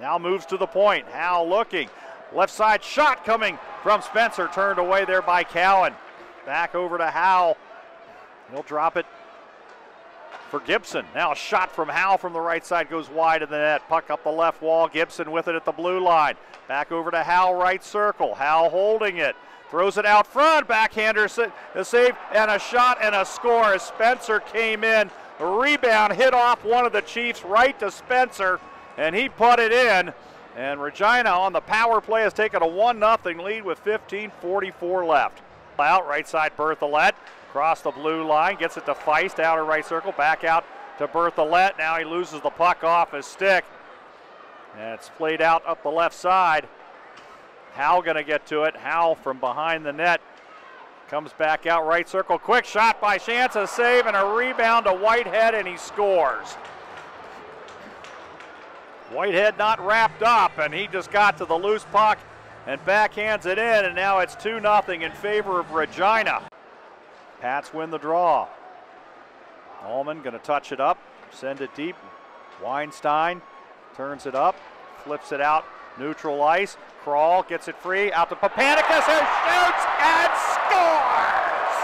Now moves to the point. Hal looking. Left side shot coming from Spencer. Turned away there by Cowan. Back over to Howell. He'll drop it for Gibson. Now a shot from Howell from the right side goes wide of the net. Puck up the left wall. Gibson with it at the blue line. Back over to Howell, right circle. Howell holding it. Throws it out front. Backhander a save and a shot and a score as Spencer came in. Rebound hit off one of the Chiefs right to Spencer, and he put it in. And Regina on the power play has taken a 1 0 lead with 15.44 left. Out right side, Berthollet. Across the blue line, gets it to Feist, outer right circle, back out to Berthollet. Now he loses the puck off his stick. And it's played out up the left side. Howell going to get to it. Howell from behind the net comes back out right circle. Quick shot by Chance, a save and a rebound to Whitehead, and he scores. Whitehead not wrapped up, and he just got to the loose puck and backhands it in, and now it's 2 0 in favor of Regina. Pats win the draw. Allman going to touch it up, send it deep. Weinstein turns it up, flips it out Neutral ice. Crawl gets it free. Out to Paupanekis who shoots and scores!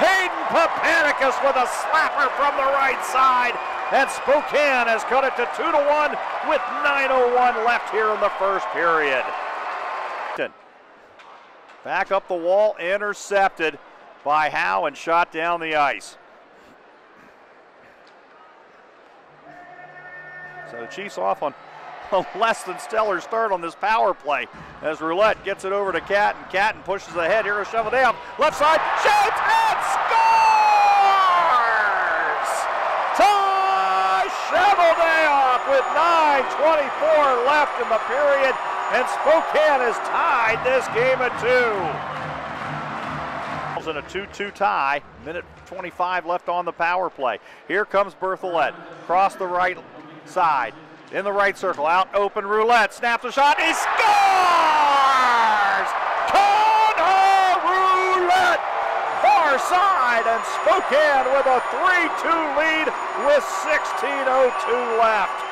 Hayden Paupanekis with a slapper from the right side. And Spokane has cut it to 2 to 1 with 9.01 left here in the first period. Back up the wall, intercepted by Howe and shot down the ice. So the Chiefs off on a less than stellar start on this power play as Roulette gets it over to Catton. Catton pushes ahead. Here is down Left side, shoots and scores! With 9.24 left in the period, and Spokane has tied this game at two. In a 2-2 tie, minute 25 left on the power play. Here comes Berthollet, cross the right side, in the right circle, out open roulette, snaps a shot, he scores! Conner Roulette, far side, and Spokane with a 3-2 lead with 16.02 left.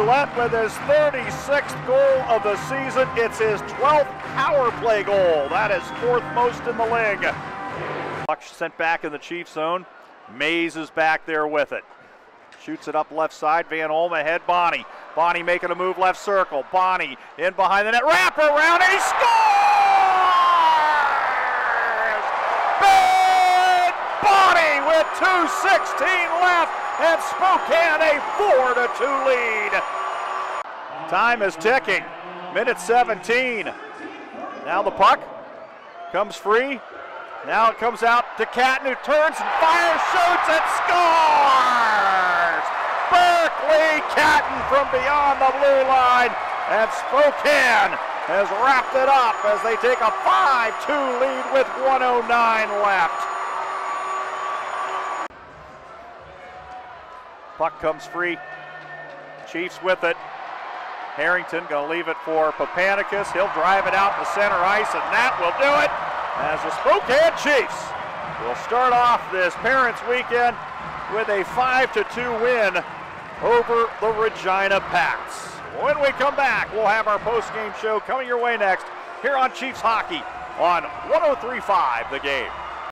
Roulette with his 36th goal of the season. It's his 12th power play goal. That is fourth most in the league. Puck sent back in the Chiefs zone. Mays is back there with it. Shoots it up left side. Van Olm ahead. Bonni. Bonni making a move left circle. Bonni in behind the net. Wrap around and he scores! 2.16 left and Spokane a 4 to 2 lead. Time is ticking. Minute 17. Now the puck comes free. Now it comes out to Catton who turns and fires, shoots, and scores! Berkly Catton from beyond the blue line, and Spokane has wrapped it up as they take a 5-2 lead with 109 left. Puck comes free. Chiefs with it. Harrington going to leave it for Paupanekis. He'll drive it out to center ice, and that will do it as the Spokane Chiefs will start off this Parents Weekend with a 5-2 win over the Regina Pats. When we come back, we'll have our post-game show coming your way next here on Chiefs Hockey on 1035 The Game.